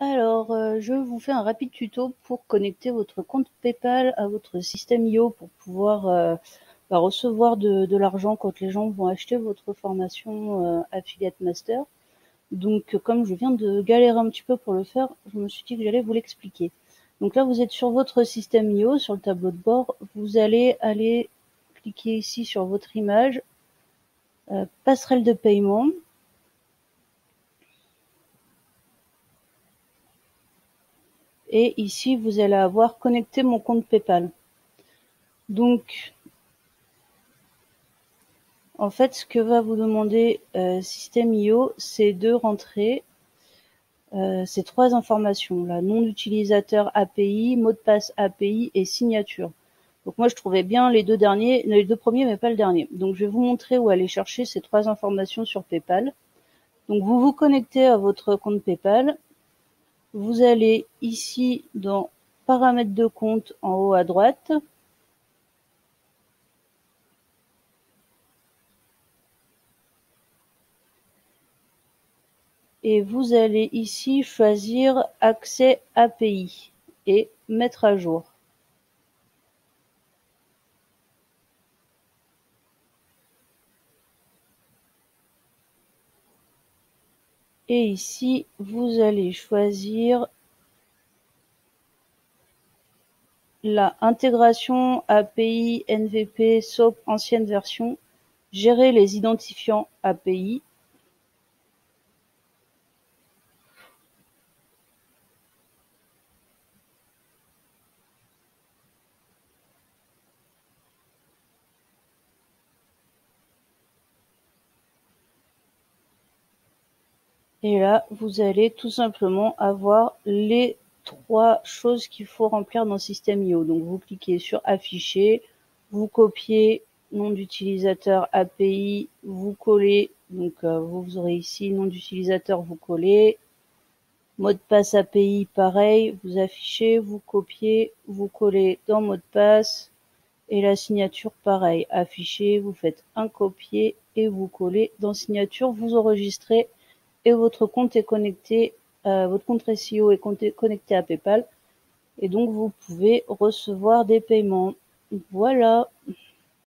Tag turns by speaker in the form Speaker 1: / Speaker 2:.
Speaker 1: Alors, euh, je vous fais un rapide tuto pour connecter votre compte PayPal à votre système IO pour pouvoir euh, bah, recevoir de, l'argent quand les gens vont acheter votre formation euh, Affiliate Master. Donc, comme je viens de galérer un petit peu pour le faire, je me suis dit que j'allais vous l'expliquer. Donc là, vous êtes sur votre système IO, sur le tableau de bord. Vous allez aller cliquer ici sur votre image, euh, passerelle de paiement. Et ici, vous allez avoir connecté mon compte PayPal. Donc, en fait, ce que va vous demander euh, System.io, c'est de rentrer euh, ces trois informations là, nom d'utilisateur API, mot de passe API et signature. Donc moi je trouvais bien les deux derniers, les deux premiers mais pas le dernier. Donc je vais vous montrer où aller chercher ces trois informations sur PayPal. Donc vous vous connectez à votre compte PayPal, vous allez ici dans paramètres de compte en haut à droite. Et vous allez ici choisir accès API et mettre à jour. Et ici, vous allez choisir la intégration API NVP SOAP ancienne version, gérer les identifiants API. Et là, vous allez tout simplement avoir les trois choses qu'il faut remplir dans Système IO. Donc, vous cliquez sur Afficher, vous copiez nom d'utilisateur API, vous collez, donc euh, vous aurez ici nom d'utilisateur, vous collez, mot de passe API, pareil, vous affichez, vous copiez, vous collez dans mot de passe, et la signature, pareil, affichez, vous faites un copier et vous collez dans signature, vous enregistrez et votre compte est connecté, euh, votre compte SEO est connecté à PayPal et donc vous pouvez recevoir des paiements. Voilà.